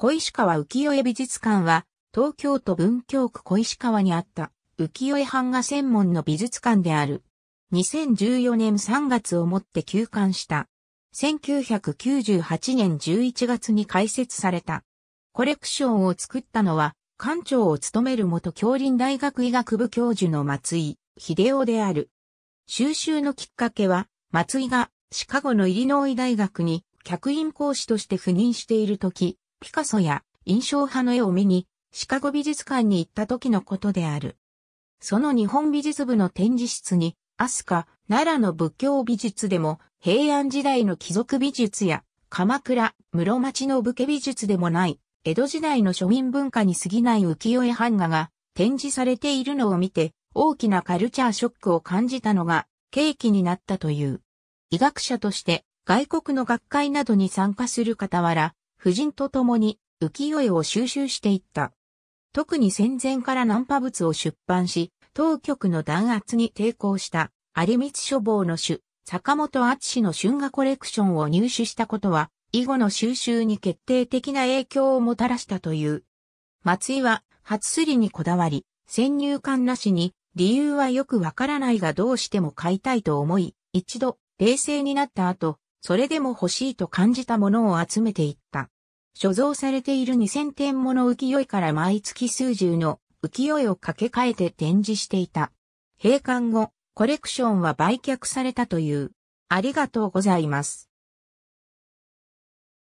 小石川浮世絵美術館は、東京都文京区小石川にあった浮世絵版画専門の美術館である。2014年3月をもって休館した。1998年11月に開設された。コレクションを作ったのは、館長を務める元京林大学医学部教授の松井秀夫である。収集のきっかけは、松井がシカゴのイリノイ大学に客員講師として赴任している時、ピカソや印象派の絵を見にシカゴ美術館に行った時のことである。その日本美術部の展示室に、飛鳥、奈良の仏教美術でも平安時代の貴族美術や鎌倉、室町の武家美術でもない江戸時代の庶民文化に過ぎない浮世絵版画が展示されているのを見て大きなカルチャーショックを感じたのが契機になったという。医学者として外国の学会などに参加する傍ら、夫人と共に浮世絵を収集していった。特に戦前からナンパ物を出版し、当局の弾圧に抵抗した有光書房の主、坂本厚の春画コレクションを入手したことは、以後の収集に決定的な影響をもたらしたという。松井は初すりにこだわり、先入観なしに理由はよくわからないがどうしても買いたいと思い、一度冷静になった後、それでも欲しいと感じたものを集めていった。所蔵されている2000点もの浮世絵から毎月数十の浮世絵を掛け替えて展示していた。閉館後、コレクションは売却されたという。ありがとうございます。